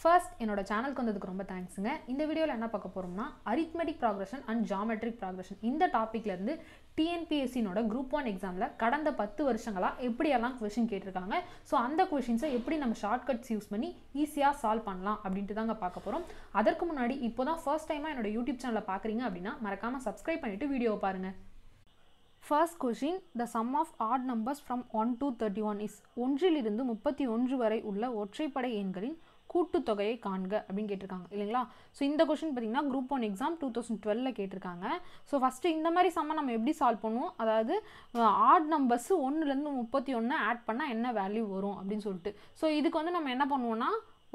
First என்னோட சேனலுக்கு வந்ததுக்கு ரொம்ப தேங்க்ஸுங்க இந்த வீடியோவில் என்ன பார்க்க போகிறோம்னா arithmetic progression and geometric progression இந்த டாப்பிக்லேருந்து டிஎன்பிஎஸ்சினோட குரூப் ஒன் எக்ஸாமில் கடந்த பத்து வருஷங்களாக எப்படியெல்லாம் கொஷின் கேட்டிருக்காங்க? ஸோ அந்த கொஷின்ஸை எப்படி நம்ம ஷார்ட்கட்ஸ் யூஸ் பண்ணி ஈஸியாக சால்வ் பண்ணலாம் அப்படின்ட்டு தாங்க பார்க்க போகிறோம் அதற்கு முன்னாடி இப்போ தான் ஃபர்ஸ்ட் டைமாக என்னோட யூடியூப் சேனலை பார்க்குறீங்க அப்படின்னா மறக்காமல் சப்ஸ்கிரைப் பண்ணிவிட்டு வீடியோவை பாருங்கள் first question the sum of odd numbers from one to thirty one is ஒன்றிலிருந்து முப்பத்தி ஒன்று வரை உள்ள ஒற்றைப்படை எண்களின் கூட்டுத்தொகையை காண்க அப்படின்னு கேட்டிருக்காங்க. இல்லைங்களா? ஸோ இந்த கொஷின் பார்த்தீங்கன்னா group one exam two thousand டுவெலில் கேட்டிருக்காங்க. ஸோ ஃபஸ்ட்டு இந்த மாதிரி சம்மை நம்ம எப்படி சால்வ் பண்ணுவோம்? அதாவது ஆட் நம்பர்ஸ் ஒன்றுலேருந்து முப்பத்தி ஒன்று ஆட் பண்ணால் என்ன வேல்யூ வரும் அப்படின்னு சொல்லிட்டு. ஸோ இதுக்கு வந்து நம்ம என்ன பண்ணுவோம்னா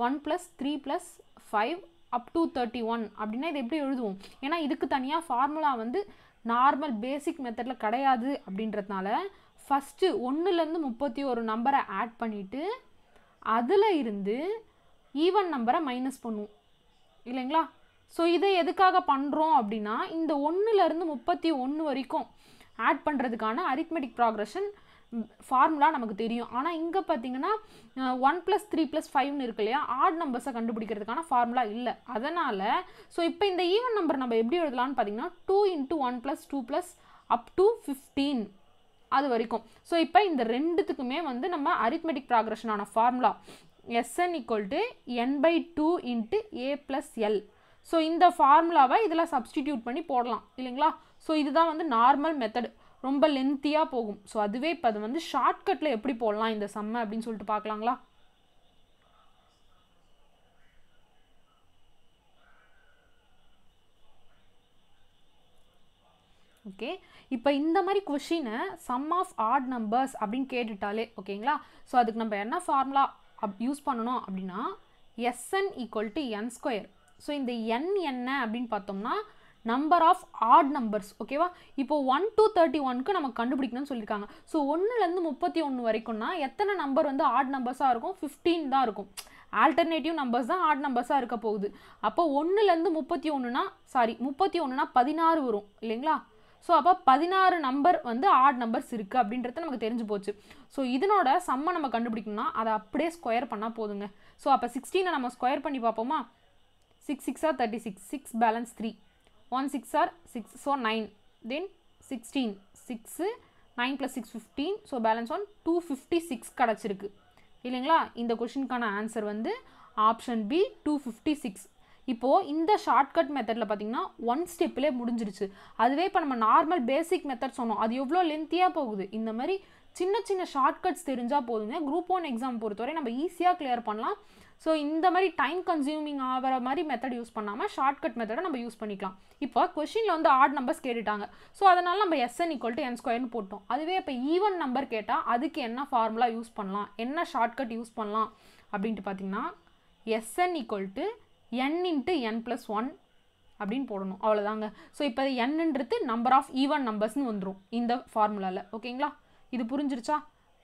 one plus three plus five up to thirty one அப்படின்னா இது எப்படி எழுதுவோம்? ஏன்னா இதுக்கு தனியாக ஃபார்முலா வந்து நார்மல் பேசிக் மெத்தடில் கிடையாது அப்படின்றதுனால ஃபஸ்ட்டு ஒன்றுலேருந்து முப்பத்தி ஒரு நம்பரை ஆட் பண்ணிவிட்டு அதில் இருந்து ஈவன் நம்பரை மைனஸ் பண்ணுவோம். இல்லைங்களா? ஸோ இதை எதுக்காக பண்ணுறோம் அப்படின்னா இந்த ஒன்றுலேருந்து முப்பத்தி ஒன்று வரைக்கும் ஆட் பண்ணுறதுக்கான அரித்மெட்டிக் ப்ராக்ரஷன் ஃபார்முலா நமக்கு தெரியும். ஆனால் இங்கே பார்த்தீங்கன்னா ஒன் ப்ளஸ் த்ரீ ப்ளஸ் ஃபைவ்னு இருக்கு இல்லையா? ஆட் நம்பர்ஸை கண்டுபிடிக்கிறதுக்கான ஃபார்முலா இல்லை. அதனால் ஸோ இப்போ இந்த ஈவன் நம்பர் நம்ம எப்படி எழுதலாம்னு பார்த்தீங்கன்னா two into one plus two plus up to fifteen அது வரைக்கும். ஸோ இப்போ இந்த ரெண்டுத்துக்குமே வந்து நம்ம arithmetic ப்ராக்ரஷனான formula S N equal to N by two into A plus L so இந்த ஃபார்முலாவை இதில் சப்ஸ்டிடியூட் பண்ணி போடலாம் இல்லைங்களா? ஸோ இதுதான் வந்து நார்மல் மெத்தடு ரொம்ப லென்த்தியாக போகும். ஸோ அதுவே இப்போ அது வந்து ஷார்ட்கட்டில் எப்படி போடலாம் இந்த சம்மை அப்படின்னு சொல்லிட்டு பார்க்கலாங்களா? ஓகே இப்போ இந்த மாதிரி கொஷினை சம் ஆஃப் ஆட் நம்பர்ஸ் அப்படின்னு கேட்டுட்டாலே ஓகேங்களா ஸோ அதுக்கு நம்ம என்ன ஃபார்முலா அப் யூஸ் பண்ணணும் அப்படின்னா S N equal to N square so இந்த என் என்ன அப்படின்னு பார்த்தோம்னா நம்பர் ஆஃப் ஆட் நம்பர்ஸ் ஓகேவா இப்போ ஒன் டூ தேர்ட்டி ஒன்க்கு நம்ம கண்டுபிடிக்கணும்னு சொல்லியிருக்காங்க. ஸோ ஒன்றுலேருந்து முப்பத்தி ஒன்று வரைக்கும்னா எத்தனை நம்பர் வந்து ஆட் நம்பர்ஸாக இருக்கும்? ஃபிஃப்டீன் தான் இருக்கும். ஆல்டர்னேட்டிவ் நம்பர்ஸ் தான் ஆட் நம்பர்ஸாக இருக்க போகுது. அப்போ ஒன்றுலேருந்து முப்பத்தி ஒன்றுனா சாரி முப்பத்தி ஒன்றுனா பதினாறு வரும் இல்லைங்களா? ஸோ அப்போ பதினாறு நம்பர் வந்து ஆட் நம்பர்ஸ் இருக்குது அப்படின்றது நமக்கு தெரிஞ்சு போச்சு. ஸோ இதனோட சம்மை நம்ம கண்டுபிடிக்கணும்னா அதை அப்படியே ஸ்கொயர் பண்ணால் போதுங்க. ஸோ அப்போ சிக்ஸ்டீனை நம்ம ஸ்கொயர் பண்ணி பார்ப்போமா? Six six are thirty six six balance three one six are six so nine then sixteen six nine plus six fifteen so balance one two fifty six கிடச்சிருக்கு. இல்லைங்களா? இந்த கொஷினுக்கான ஆன்சர் வந்து option B two fifty six இப்போது இந்த shortcut மெத்தடில் பார்த்தீங்கன்னா one ஸ்டெப்பிலே முடிஞ்சிருச்சு. அதுவே இப்போ நம்ம நார்மல் பேசிக் மெத்தட் சொன்னோம். அது எவ்வளோ லென்த்தியாக போகுது? இந்த மாதிரி சின்ன சின்ன ஷார்ட்கட்ஸ் தெரிஞ்சால் போதுங்க. குரூப் ஒன் எக்ஸாம் பொறுத்தவரை நம்ம ஈஸியாக கிளியர் பண்ணலாம். ஸோ இந்த மாதிரி டைம் கன்சியூமிங் ஆகிற மாதிரி மெத்தட் யூஸ் பண்ணாமல் ஷார்ட்கட் மெத்தடை நம்ம யூஸ் பண்ணிக்கலாம். இப்போ கொஷினில் வந்து ஆட் நம்பர்ஸ் கேட்டுட்டாங்க. ஸோ அதனால் நம்ம எஸ்என் ஈக்குவல் டு என் ஸ்கொயர்னு போட்டோம். அதுவே இப்போ ஈவன் நம்பர் கேட்டால் அதுக்கு என்ன ஃபார்முலா யூஸ் பண்ணலாம்? என்ன ஷார்ட்கட் யூஸ் பண்ணலாம்? அப்படின்ட்டு பார்த்தீங்கன்னா S N equal to N into N plus one அப்படின்னு போடணும். அவ்வளோதாங்க ஸோ இப்போ என்னன்றது நம்பர் ஆஃப் ஈவன் நம்பர்ஸ்னு வந்துடும் இந்த ஃபார்முலாவில் ஓகேங்களா? இது புரிஞ்சிருச்சா?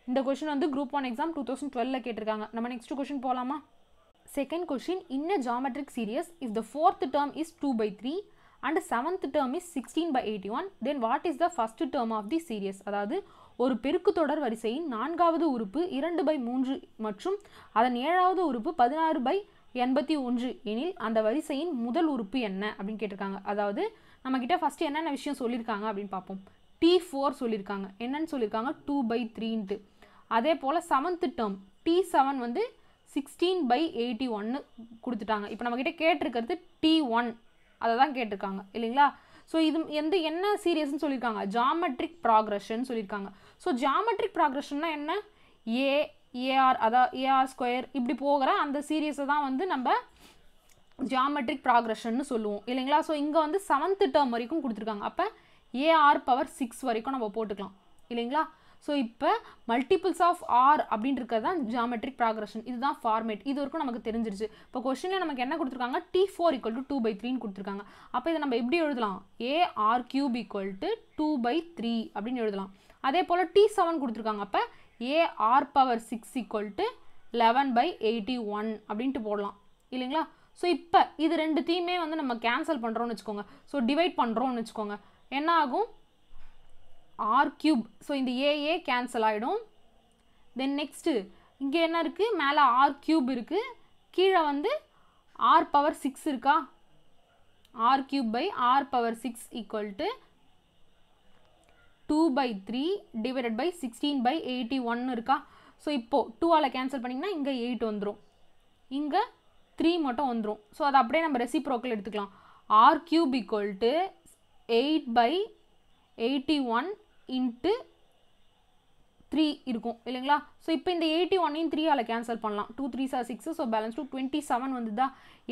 இந்த கொஷின் வந்து group one exam two thousand டுவெலில் கேட்டிருக்காங்க. நம்ம நெக்ஸ்ட் கொஷின் போகலாமா second question in geometric series if the fourth term is two by three and seventh term is sixteen by eighty one then what is the first term of the series அதாவது ஒரு பெருக்கு தொடர் வரிசையின் நான்காவது உறுப்பு இரண்டு by மூன்று மற்றும் அதன் ஏழாவது உறுப்பு பதினாறு பை எண்பத்தி ஒன்று எனில் அந்த வரிசையின் முதல் உறுப்பு என்ன அப்படின்னு கேட்டிருக்காங்க. அதாவது நம்மக்கிட்ட ஃபஸ்ட்டு என்னென்ன விஷயம் சொல்லியிருக்காங்க அப்படின்னு பார்ப்போம். டி ஃபோர் சொல்லியிருக்காங்க. என்னன்னு சொல்லியிருக்காங்க? டூ பை த்ரீன்ட்டு அதே போல் செவன்த்து டேர்ம் டி செவன் வந்து சிக்ஸ்டீன் பை எயிட்டி ஒன்று கொடுத்துட்டாங்க. இப்போ நம்மக்கிட்ட கேட்டிருக்கிறது டி ஒன் அதை தான் கேட்டிருக்காங்க. இல்லைங்களா? ஸோ இது எந்த என்ன சீரியஸ்ன்னு சொல்லியிருக்காங்க? ஜாமெட்ரிக் ப்ராக்ரஷன் சொல்லியிருக்காங்க. ஸோ ஜாமெட்ரிக் ப்ராக்ரஷன்னா என்ன? ஏ ஏஆர் அதான் ஏஆர் ஸ்கொயர் இப்படி போகிற அந்த சீரியஸை தான் வந்து நம்ம ஜியாமெட்ரிக் ப்ராக்ரஷன்னு சொல்லுவோம். இல்லைங்களா? ஸோ இங்கே வந்து செவன்த்து டேர்ம் வரைக்கும் கொடுத்துருக்காங்க. அப்போ ஏஆர் பவர் சிக்ஸ் வரைக்கும் நம்ம போட்டுக்கலாம். இல்லைங்களா? ஸோ இப்போ மல்டிபிள்ஸ் ஆஃப் ஆர் அப்படின்னு இருக்கிறது தான் ஜியாமெட்ரிக் ப்ராக்ரஷன் இதுதான் ஃபார்மேட் இது வரைக்கும் நமக்கு தெரிஞ்சிருச்சு. இப்போ கொஷனில் நமக்கு என்ன கொடுத்துருக்காங்க? T four equal to two by த்ரீன்னு கொடுத்துருக்காங்க. அப்போ இதை நம்ம எப்படி எழுதலாம்? A R cube equal to two by three அப்படின்னு எழுதலாம். அதே போல் டி செவன் கொடுத்துருக்காங்க. அப்போ A R power six equal to eleven by eighty one அப்படின்ட்டு போடலாம். இல்லைங்களா? ஸோ இப்போ இது ரெண்டுத்தையுமே வந்து நம்ம கேன்சல் பண்ணுறோம்னு வச்சுக்கோங்க. ஸோ டிவைட் பண்ணுறோம்னு வச்சுக்கோங்க. என்ன ஆகும் ஆர் கியூப் ஸோ இந்த ஏஏ கேன்சல் ஆகிடும் தென் நெக்ஸ்ட்டு இங்கே என்ன இருக்குது மேலே ஆர் கியூப் இருக்குது கீழே வந்து ஆர் பவர் சிக்ஸ் இருக்கா? R cube by R power six equal to two by three divided by sixteen by eighty one இருக்கா ஸோ இப்போது டூவால் கேன்சல் பண்ணிங்கன்னா இங்கே எயிட் வந்துடும் இங்கே த்ரீ மட்டும் வந்துடும் ஸோ அதை அப்படியே நம்ம ரெசிப்ரோக்கில் எடுத்துக்கலாம். R cube equal to eight by eighty one into three இருக்கும் இல்லைங்களா? ஸோ இப்போ இந்த எயிட்டி ஒன்னையும் த்ரீயால் கேன்சல் பண்ணலாம். Two three are six so balance two twenty seven வந்துதா?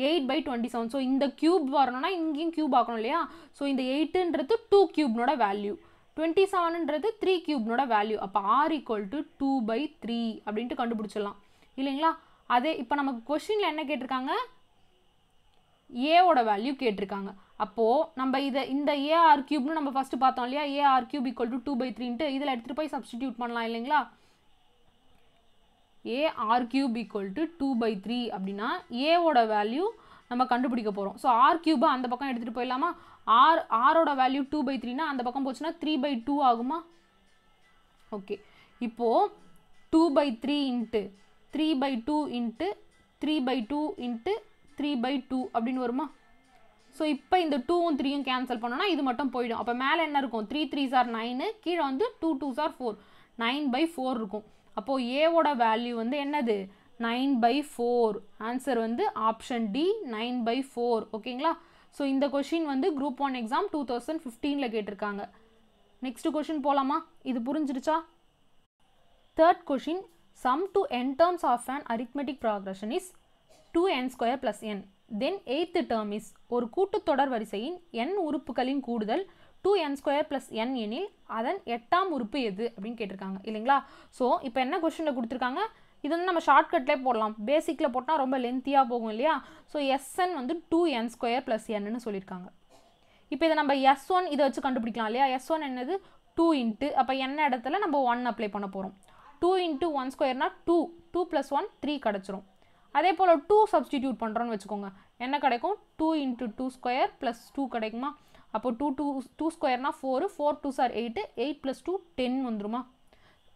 Eight by twenty seven so இந்த க்யூப் வரணும்னா இங்கேயும் க்யூப் ஆக்கணும் இல்லையா? ஸோ இந்த எயிட்டுன்றது டூ க்யூப்னோட வேல்யூ டுவெண்ட்டி செவனுன்றது த்ரீ க்யூப்னோட வேல்யூ அப்போ R equal to two by three அப்படின்ட்டு கண்டுபிடிச்சிடலாம். இல்லைங்களா? அதே இப்போ நமக்கு கொஷினில் என்ன கேட்டிருக்காங்க? ஏவோட வேல்யூ கேட்டிருக்காங்க. அப்போது நம்ம இதை இந்த ஏஆர் க்யூப்னு நம்ம ஃபஸ்ட்டு பார்த்தோம் இல்லையா? A R cube equal to two by த்ரீன்ட்டு இதில் எடுத்துகிட்டு போய் சப்ஸ்டிடியூட் பண்ணலாம் இல்லைங்களா? A R cube equal to two by three அப்படின்னா ஏவோட வேல்யூ நம்ம கண்டுபிடிக்க போகிறோம் ஸோ ஆர் க்யூபை அந்த பக்கம் எடுத்துகிட்டு போயிடலாமா? ஆர் ஆரோட வேல்யூ டூ பை த்ரீனா அந்த பக்கம் போச்சுன்னா த்ரீ பை டூ ஆகுமா? ஓகே இப்போது two by three into three by two into three by two into three by two அப்படின்னு வருமா? ஸோ இப்போ இந்த டூவும் த்ரீயும் கேன்சல் பண்ணோன்னா இது மட்டும் போயிடும். அப்போ மேலே என்ன இருக்கும்? த்ரீ த்ரீ சார் நைனு கீழே வந்து two two are four nine by four இருக்கும். அப்போது ஏவோட வேல்யூ வந்து என்னது? நைன் பை ஃபோர் ஆன்சர் வந்து option D nine by four ஓகேங்களா ஸோ இந்த கொஷின் வந்து group one exam two thousand ஃபிஃப்டீனில் கேட்டிருக்காங்க. நெக்ஸ்ட் கொஷின் போகலாமா இது புரிஞ்சிருச்சா third question sum to n terms of an arithmetic progression is 2n square plus n. Then eighth term is ஒரு கூட்டுத்தொடர் வரிசையின் என் உறுப்புகளின் கூடுதல் two N square plus N எனில் அதன் எட்டாம் உறுப்பு எது? அப்படின்னு கேட்டிருக்காங்க. இல்லைங்களா? ஸோ இப்போ என்ன கொஷினில் கொடுத்துருக்காங்க? இது வந்து நம்ம ஷார்ட்கட்லேயே போடலாம். பேசிக்கில் போட்டால் ரொம்ப லென்த்தியாக போகும் இல்லையா? ஸோ எஸ்என் வந்து டூ என் ஸ்கொயர் ப்ளஸ் என்னு சொல்லியிருக்காங்க. இப்போ இதை நம்ம எஸ் ஒன் இதை வச்சு கண்டுபிடிக்கலாம் இல்லையா? எஸ் ஒன் என்னது? டூ இன்ட்டு அப்போ என்ன இடத்துல நம்ம ஒன் அப்ளை பண்ண போகிறோம் two into one ஸ்கொயர்னா two two plus one three கிடச்சிரும். அதே போல் டூ சப்ஸ்டிடியூட் பண்ணுறோன்னு வச்சுக்கோங்க. என்ன கிடைக்கும்? Two into two square plus two கிடைக்குமா? அப்போ two two two ஸ்கொயர்னா four four two are eight eight plus two ten வந்துருமா?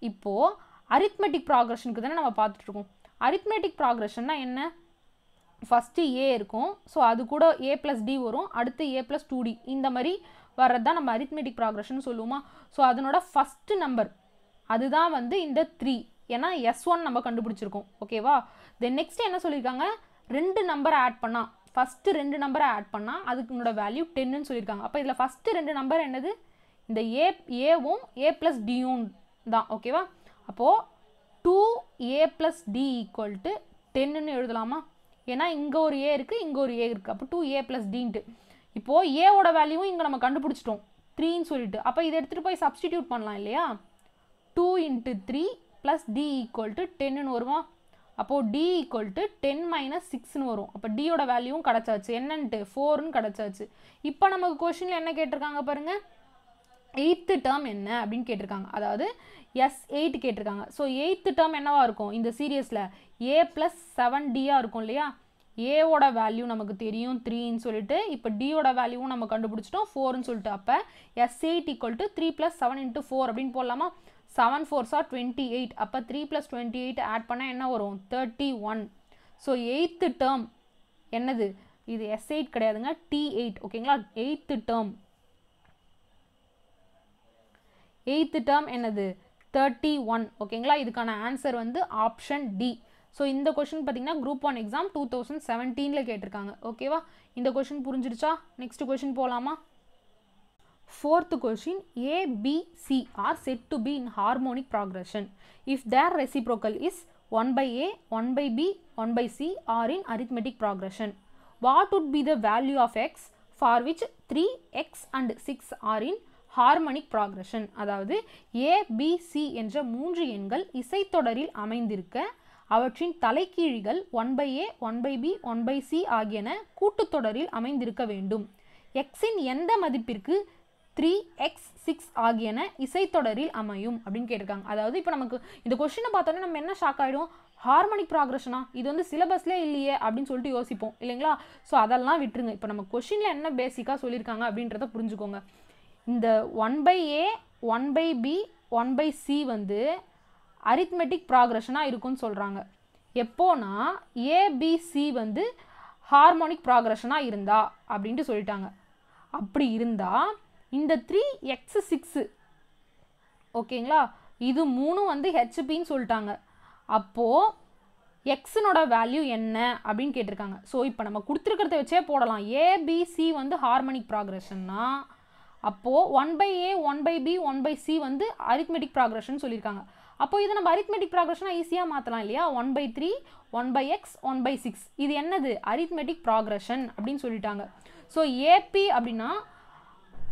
இப்போது அரித்மெட்டிக் ப்ராக்ரஷனுக்கு தானே நம்ம பார்த்துட்ருக்கோம். அரித்மெட்டிக் ப்ராக்ரஷன்னா என்ன? ஃபஸ்ட்டு ஏ இருக்கும். ஸோ அது கூட ஏ ப்ளஸ் டி வரும். அடுத்து ஏ ப்ளஸ் டூ டி இந்த மாதிரி வர்றது தான் நம்ம அரித்மெட்டிக் ப்ராக்ரஷன் சொல்லுவோமா? ஸோ அதனோட ஃபஸ்ட்டு நம்பர் அதுதான் வந்து இந்த த்ரீ ஏன்னா எஸ் ஒன் நம்ம கண்டுபிடிச்சிருக்கோம். ஓகேவா தென் நெக்ஸ்ட் என்ன சொல்லியிருக்காங்க ரெண்டு நம்பரை ஆட் பண்ணால் ஃபஸ்ட்டு ரெண்டு நம்பரை ஆட் பண்ணால் அதுக்குனோட வேல்யூ டென்னு சொல்லியிருக்காங்க அப்போ இதில் ஃபஸ்ட்டு ரெண்டு நம்பர் என்னது? இந்த ஏ ஏவும் ஏ ப்ளஸ் டியும் தான். ஓகேவா அப்போது two A plus D equal to டென்னுன்னு எழுதலாமா? ஏன்னா இங்கே ஒரு ஏ இருக்குது இங்கே ஒரு ஏ இருக்குது அப்போ டூ ஏ ப்ளஸ் டின்ட்டு இப்போது ஏவோட வேல்யூவும் இங்கே நம்ம கண்டுபிடிச்சிட்டோம். த்ரீன்னு சொல்லிட்டு. அப்போ இதை எடுத்துகிட்டு போய் சப்ஸ்டிடியூட் பண்ணலாம் இல்லையா? Two into three plus D equal to டென்னுன்னு வருமா? அப்போது D equal to ten minus சிக்ஸ்னு வரும். அப்போ டியோட வேல்யூவும் கிடச்சாச்சு. என்னன்ட்டு? ஃபோர்னு கிடச்சாச்சு. இப்போ நமக்கு கொஷினில் என்ன கேட்டிருக்காங்க பாருங்கள் எயித்து டேர்ம் என்ன அப்படின்னு கேட்டிருக்காங்க. அதாவது எஸ் எயிட் கேட்டிருக்காங்க. ஸோ எயித்து டேர்ம் என்னவா இருக்கும்? இந்த சீரியஸில் ஏ ப்ளஸ் செவன் டியாக இருக்கும் இல்லையா? ஏவோட வேல்யூ நமக்கு தெரியும் த்ரீன்னு சொல்லிட்டு. இப்போ டியோட வேல்யூவும் நம்ம கண்டுபிடிச்சிட்டோம் ஃபோர்னு சொல்லிட்டு. அப்போ S eight equal to three plus seven into four அப்படின்னு போடலாமா? செவன் ஃபோர்ஸா டுவெண்ட்டி எயிட் அப்போ three plus twenty eight add பண்ணால் என்ன வரும்? Thirty one so eighth term என்னது? இது எஸ் எயிட் கிடையாதுங்க டி எயிட் ஓகேங்களா எயித்து டேர்ம் எயித்து டேர்ம் என்னது தேர்ட்டி ஒன் ஓகேங்களா இதுக்கான ஆன்சர் வந்து ஆப்ஷன் டி ஸோ இந்த கொஷின் பார்த்தீங்கன்னா group one exam two thousand செவன்டீனில் கேட்டிருக்காங்க ஓகேவா இந்த கொஷின் புரிஞ்சிருச்சா நெக்ஸ்ட் கொஷின் போகலாமா fourth question A B C are set to be in harmonic progression if their reciprocal is one by A one by B one by C are in arithmetic progression what would be the value of X for which three X and six are in harmonic progression அதாவது ABC என்ற மூன்று எண்கள் இசைத்தொடரில் அமைந்திருக்க அவற்றின் தலைக்கீழிகள் one by A one by B one by C ஆகியன கூட்டுத்தொடரில் அமைந்திருக்க வேண்டும். எக்ஸின் எந்த மதிப்பிற்கு த்ரீ எக்ஸ் சிக்ஸ் ஆகியன இசைத்தொடரில் அமையும் அப்படின்னு கேட்டிருக்காங்க. அதாவது இப்போ நமக்கு இந்த கொஷினை பார்த்தோன்னே நம்ம என்ன ஷாக் ஆகிடும் ஹார்மோனிக் ப்ராக்ரஷனா இது வந்து சிலபஸ்லே இல்லையே அப்படின்னு சொல்லிட்டு யோசிப்போம் இல்லைங்களா? ஸோ அதெல்லாம் விட்டுருங்க. இப்போ நம்ம கொஷினில் என்ன பேசிக்காக சொல்லியிருக்காங்க அப்படின்றத புரிஞ்சுக்கோங்க. இந்த one by A one by B one by C வந்து அரித்மெட்டிக் ப்ராக்ரஷனாக இருக்கும்னு சொல்கிறாங்க எப்போனா ஏபிசி வந்து ஹார்மோனிக் ப்ராக்ரஷனாக இருந்தா அப்படின்ட்டு சொல்லிட்டாங்க. அப்படி இருந்தால் இந்த த்ரீ எக்ஸ் சிக்ஸு ஓகேங்களா? இது மூணும் வந்து ஹெச்பின்னு சொல்லிட்டாங்க. அப்போது எக்ஸினோட வேல்யூ என்ன அப்படின்னு கேட்டிருக்காங்க. ஸோ இப்போ நம்ம கொடுத்துருக்கிறத வச்சே போடலாம். ஏபிசி வந்து ஹார்மோனிக் ப்ராக்ரஷன்னா அப்போது one by A one by B one by C வந்து அரித்மெட்டிக் ப்ராக்ரஷன் சொல்லியிருக்காங்க அப்போ இதை நம்ம அரித்மெட்டிக் ப்ராக்ரஷனாக ஈஸியாக மாற்றலாம் இல்லையா one by three one by X one by six இது என்னது அரித்மெட்டிக் ப்ராக்ரஷன் அப்படின்னு சொல்லிட்டாங்க ஸோ ஏபி அப்படின்னா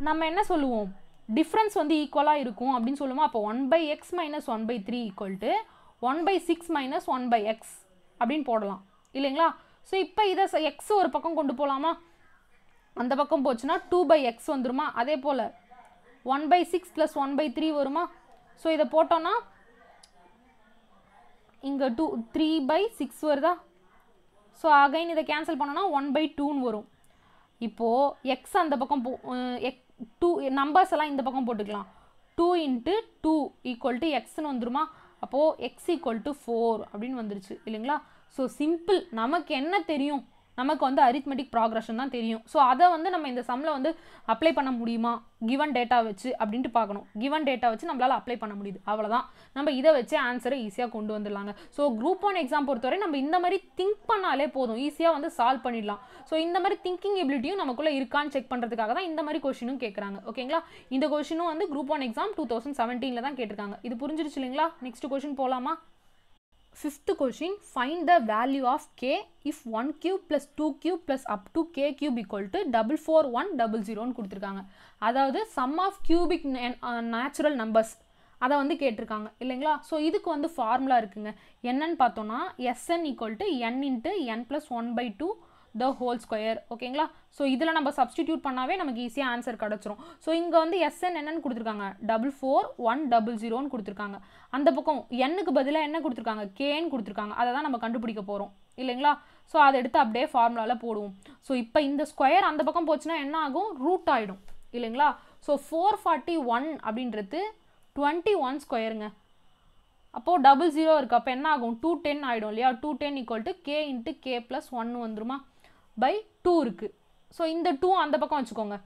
நம்ம என்ன சொல்லுவோம் டிஃப்ரென்ஸ் வந்து ஈக்குவலாக இருக்கும் அப்படின்னு சொல்லுவோம் அப்போ one by X minus one by three equal to one by six minus one by X அப்படின்னு போடலாம் இல்லைங்களா ஸோ இப்போ இதை எக்ஸ் ஒரு பக்கம் கொண்டு போகலாமா அந்த பக்கம் போச்சுன்னா டூ பை எக்ஸ் வந்துருமா? அதே போல் one by six plus one by three வருமா? ஸோ இதை போட்டோன்னா இங்கே டூ த்ரீ பை சிக்ஸ் வருதா? ஸோ அகைன் இதை கேன்சல் பண்ணோன்னா ஒன் பை டூன்னு வரும். இப்போது எக்ஸ் அந்த பக்கம் போ எக் டூ நம்பர்ஸ் எல்லாம் இந்த பக்கம் போட்டுக்கலாம். Two into two equal to எக்ஸ்னு வந்துருமா? அப்போது எக்ஸ் ஈக்குவல் டு ஃபோர் அப்படின்னு வந்துருச்சு இல்லைங்களா? ஸோ சிம்பிள் நமக்கு என்ன தெரியும்? நமக்கு வந்து அரித்மெட்டிக் ப்ராக்ரஷன் தான் தெரியும். ஸோ அதை வந்து நம்ம இந்த சம்மில் வந்து அப்ளை பண்ண முடியுமா? கிவன் டேட்டா வச்சு அப்படின்ட்டு பார்க்கணும். கிவன் டேட்டா வச்சு நம்மளால் அப்ளை பண்ண முடியுது. அவ்வளோதான் நம்ம இதை வச்சு ஆன்சரை ஈஸியாக கொண்டு வந்துடலாங்க. ஸோ குரூப் ஒன் எக்ஸாம் பொறுத்தவரை நம்ம இந்த மாதிரி திங்க் பண்ணாலே போதும். ஈஸியாக வந்து சால்வ் பண்ணிடலாம். ஸோ இந்த மாதிரி திங்கிங் எபிலிட்டியும் நமக்குள்ளே இருக்கான்னு செக் பண்ணுறதுக்காக தான் இந்த மாதிரி கொஷினும் கேட்குறாங்க ஓகேங்களா இந்த கொஷினும் வந்து group one exam two thousand செவன்டீனில் தான் கேட்டிருக்காங்க. இது புரிஞ்சிருச்சு இல்லைங்களா? நெக்ஸ்ட் கொஷின் போகலாமா fifth question find the value of K if one cube plus two cube plus up to K cube equal to double four one double ஜீரோன்னு கொடுத்துருக்காங்க. அதாவது sum of cubic natural numbers அதை வந்து கேட்டிருக்காங்க. இல்லைங்களா? So இதுக்கு வந்து ஃபார்முலா இருக்குங்க. என்னன்னு பார்த்தோன்னா S N equal to N into N plus one by two the whole square ஓகேங்களா? ஸோ இதில் நம்ம சப்ஸ்டிடியூட் பண்ணாவே நமக்கு ஈஸியாக ஆன்சர் கிடச்சிரும். ஸோ இங்கே வந்து எஸ்என் என்னன்னு கொடுத்துருக்காங்க. டபுள் ஃபோர் ஒன் டபுள் ஜீரோன்னு கொடுத்துருக்காங்க. அந்த பக்கம் எண்ணுக்கு பதிலாக என்ன கொடுத்துருக்காங்க? கேன்னு கொடுத்துருக்காங்க. அதை தான் நம்ம கண்டுபிடிக்க போகிறோம் இல்லைங்களா? ஸோ அதை எடுத்து அப்படியே ஃபார்முலாவில் போடுவோம். ஸோ இப்போ இந்த ஸ்கொயர் அந்த பக்கம் போச்சுன்னா என்ன ஆகும்? ரூட் ஆகிடும் இல்லைங்களா? ஸோ ஃபோர் ஃபார்ட்டி ஒன் அப்படின்றது டுவெண்ட்டி ஒன் ஸ்கொயருங்க அப்போது டபுள் ஜீரோ இருக்குது அப்போ என்ன ஆகும்? டூ டென் ஆகிடும் இல்லையா? Two ten equal to K into K plus one வந்துருமா? பை டூ இருக்குது ஸோ இந்த டூ அந்த பக்கம் வச்சுக்கோங்க.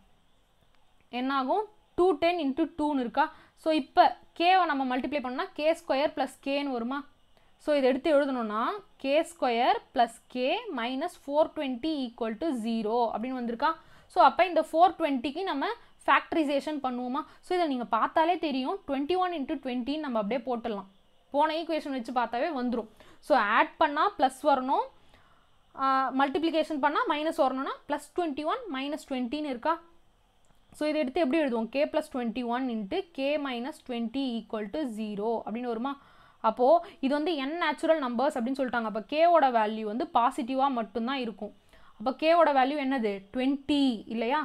என்னாகும்? டூ டென் இன்ட்டு டூன்னு இருக்கா? ஸோ இப்போ கேவை நம்ம மல்டிப்ளை பண்ணால் கே ஸ்கொயர் ப்ளஸ் கேன்னு வருமா? ஸோ இதை எடுத்து எழுதணும்னா K square plus K minus four twenty equal to zero அப்படின்னு வந்திருக்கா. ஸோ அப்போ இந்த ஃபோர் டுவெண்ட்டிக்கு நம்ம ஃபேக்ட்ரிசேஷன் பண்ணுவோமா? ஸோ இதை நீங்கள் பார்த்தாலே தெரியும். டுவெண்ட்டி ஒன் இன்ட்டு டுவெண்ட்டின்னு நம்ம அப்படியே போட்டுடலாம். போன ஈக்குவேஷன் வச்சு பார்த்தாவே வந்துடும் ஸோ ஆட் பண்ணால் ப்ளஸ் வரணும். மல்டிப்ளிகேஷன் பண்ணால் மைனஸ் வரணும்னா ப்ளஸ் டுவெண்ட்டி ஒன் மைனஸ் டுவெண்ட்டின்னு இருக்கா? ஸோ இதை எடுத்து எப்படி எழுதுவோம்? K plus twenty one into K minus twenty equal to zero அப்படின்னு வருமா? அப்போது இது வந்து என் நேச்சுரல் நம்பர்ஸ் அப்படின்னு சொல்லிட்டாங்க. அப்போ கேவோட வேல்யூ வந்து பாசிட்டிவாக மட்டும்தான் இருக்கும். அப்போ கேவோட வேல்யூ என்னது? டுவெண்ட்டி இல்லையா?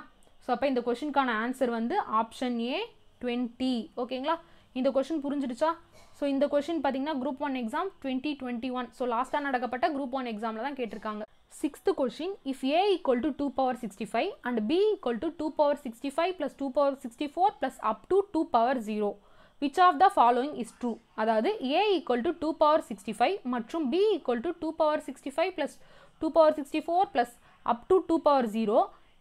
ஸோ அப்போ இந்த கொஷினுக்கான ஆன்சர் வந்து ஆப்ஷன் ஏ டுவெண்ட்டி ஓகேங்களா இந்த கொஷின் புரிஞ்சிடுச்சா? ஸோ இந்த கொஷின் பார்த்தீங்கன்னா group one exam twenty twenty one so லாஸ்ட்டாக நடக்கப்பட்ட குரூப் ஒன் எக்ஸாமில் தான் கேட்டிருக்காங்க. Sixth question if A equal to two power sixty five and B equal to two power sixty five plus two power sixty four plus up to two power zero which of the following is true அதாவது A equal to two power sixty five மற்றும் B equal to two power sixty five plus two power sixty four plus up to two power zero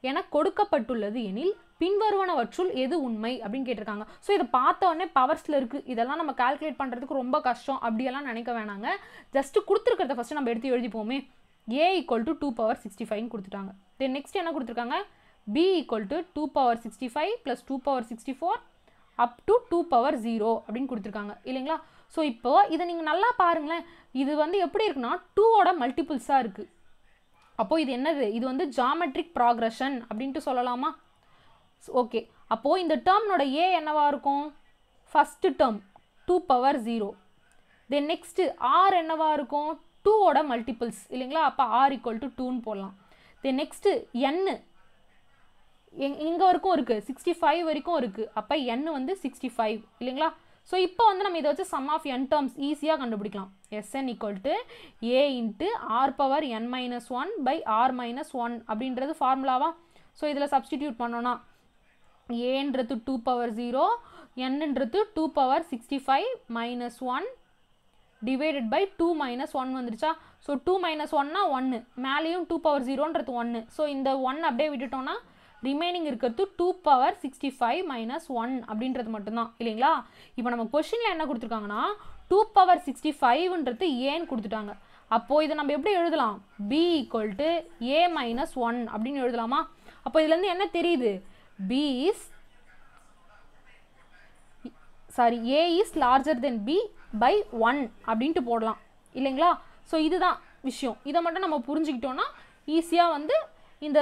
என கொடுக்கப்பட்டுள்ளது எனில் பின்வருவனவற்றுள் எது உண்மை அப்படின்னு கேட்டிருக்காங்க. So இதை பார்த்த உடனே பவர்ஸில் இருக்குது இதெல்லாம் நம்ம கால்குலேட் பண்ணுறதுக்கு ரொம்ப கஷ்டம். அப்படியெல்லாம் நினைக்க வேணாங்க. ஜஸ்ட்டு கொடுத்துருக்கிறத ஃபஸ்ட்டு நம்ம எடுத்து எழுதிப்போமே. A equal to two power sixty ஃபைவ்னு கொடுத்துட்டாங்க. தென் நெக்ஸ்ட் என்ன கொடுத்துருக்காங்க? B equal to two power sixty five plus two power sixty four up to two power zero அப்படின்னு கொடுத்துருக்காங்க. இல்லைங்களா? ஸோ இப்போது இதை நீங்கள் நல்லா பாருங்களேன். இது வந்து எப்படி இருக்குன்னா டூவோட மல்டிபிள்ஸாக இருக்குது அப்போது இது என்னது? இது வந்து ஜாமெட்ரிக் ப்ராக்ரஷன் அப்படின்ட்டு சொல்லலாமா? ஓகே அப்போது இந்த டேர்ம்னோட ஏ என்னவாக இருக்கும்? First term two power zero then next R என்னவாக இருக்கும்? டூவோட மல்டிபிள்ஸ் இல்லைங்களா? அப்போ ஆர் ஈக்குவல் டு டூன்னு போடலாம். தென் நெக்ஸ்ட்டு என்னு எங் இங்கே வரைக்கும் இருக்குது சிக்ஸ்டி ஃபைவ் வரைக்கும் இருக்குது அப்போ என் வந்து சிக்ஸ்டி ஃபைவ் இல்லைங்களா? ஸோ இப்போ வந்து நம்ம இதை வச்சு சம் ஆஃப் என் டேர்ம்ஸ் ஈஸியாக கண்டுபிடிக்கலாம். S N equal to A into R power N minus one by R minus one அப்படின்றது ஃபார்முலாவா ஸோ இதில் சப்ஸ்டிடியூட் பண்ணோன்னா ஏன்றது டூ பவர் ஜீரோ என்னன்றது two power sixty five minus one divided by two minus one வந்துருச்சா? So two minus ஒன்னா ஒன்று மேலேயும் டூ பவர் ஜீரோன்றது ஒன்று ஸோ இந்த ஒன் அப்படியே விட்டுட்டோம்னா ரிமைனிங் இருக்கிறது two power sixty five minus one அப்படின்றது மட்டும்தான். இல்லைங்களா? இப்போ நம்ம கொஷினில் என்ன கொடுத்துருக்காங்கன்னா டூ பவர் சிக்ஸ்டி ஃபைவ்ன்றது ஏன்னு கொடுத்துட்டாங்க. அப்போது இதை நம்ம எப்படி எழுதலாம்? B equal to A minus one அப்படின்னு எழுதலாமா? அப்போ இதுலேருந்து என்ன தெரியுது? B is sorry A is larger than B by one அப்படின்ட்டு போடலாம். இல்லைங்களா? ஸோ இதுதான் விஷயம். இதை மட்டும் நம்ம புரிஞ்சுக்கிட்டோன்னா ஈஸியாக வந்து இந்த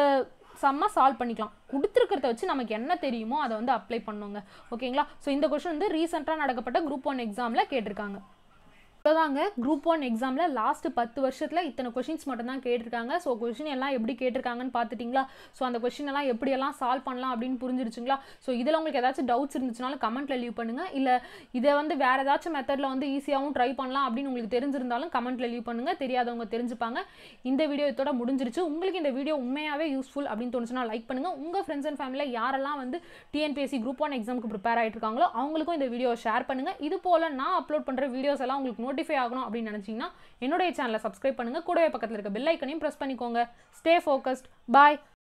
செம்ம சால்வ் பண்ணிக்கலாம். கொடுத்துருக்கிறத வச்சு நமக்கு என்ன தெரியுமோ அதை வந்து அப்ளை பண்ணுங்க. ஓகேங்களா ஸோ இந்த கொஷின் வந்து ரீசெண்டாக நடக்கப்பட்ட குரூப் ஒன் எக்ஸாமில் கேட்டிருக்காங்க. இப்போதாங்க குரூப் ஒன் எக்ஸாமில் லாஸ்ட் பத்து வருஷத்தில் இத்தனை கொஷின்ஸ் மட்டும் தான் கேட்டிருக்காங்க. ஸோ கொஷின் எல்லாம் எப்படி கேட்டிருக்காங்கன்னு பார்த்துட்டிங்களா? ஸோ அந்த கொஷின் எல்லாம் எப்படியெல்லாம் சால்வ் பண்ணலாம் அப்படின்னு புரிஞ்சிருச்சுங்களா? ஸோ இதில் உங்களுக்கு ஏதாச்சும் டவுட்ஸ் இருந்துச்சுனாலும் கமெண்ட்டில் லீவ் பண்ணுங்கள் இல்லை இதை வந்து வேறு ஏதாச்சும் மெத்தடில் வந்து ஈஸியாகவும் ட்ரை பண்ணலாம் அப்படின்னு உங்களுக்கு தெரிஞ்சிருந்தாலும் கமெண்ட்டில் லீவ் பண்ணுங்கள் தெரியாதவங்க தெரிஞ்சுப்பாங்க. இந்த வீடியோ இதோட முடிஞ்சிருச்சு. உங்களுக்கு இந்த வீடியோ உண்மையாகவே யூஸ்ஃபுல் அப்படின்னு தோணுச்சுன்னா லைக் பண்ணுங்கள் உங்கள் ஃப்ரெண்ட்ஸ் அண்ட் ஃபேமிலியில் யாரெல்லாம் வந்து டிஎன்பிஎஸ்சி குரூப் ஒன் எக்ஸாமுக்கு ப்ரிப்பேர் ஆகிட்டு இருக்காங்களோ அவங்களுக்கும் இந்த வீடியோ ஷேர் பண்ணுங்கள் இது போல் நான் அப்லோட் பண்ணுற வீடியோஸ் எல்லாம் உங்களுக்கு நோட் நோட்டிஃபை ஆகணும் அப்படின்னு நினச்சிங்கன்னா என்னுடைய சேனலை சப்ஸ்கிரைப் பண்ணுங்கள் கூடவே பக்கத்தில் இருக்க பெல் ஐக்கனையும் ப்ரெஸ் பண்ணிக்கோங்க. ஸ்டே ஃபோக்கஸ்ட் பாய்